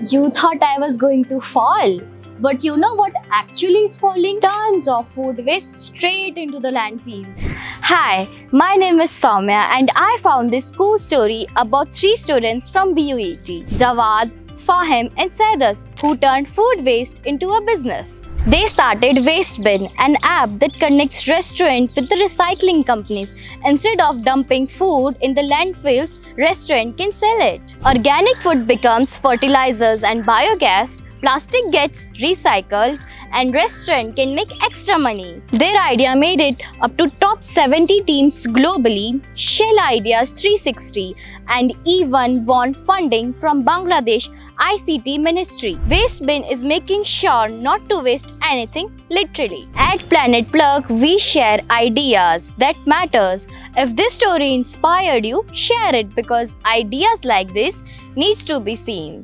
You thought I was going to fall. But you know what actually is falling? Tons of food waste straight into the landfill. Hi, my name is Soumya and I found this cool story about three students from BUET, Jawwad, Fahim and Saidis who turned food waste into a business. They started Waste Bin, an app that connects restaurants with the recycling companies. Instead of dumping food in the landfills, restaurant can sell it. Organic food becomes fertilizers and biogas plastic gets recycled and restaurant can make extra money. Their idea made it up to top 70 teams globally, Shell Ideas 360 and even won funding from Bangladesh ICT Ministry. Waste Bin is making sure not to waste anything literally. At Planet Pluc, we share ideas that matters. If this story inspired you, share it because ideas like this needs to be seen.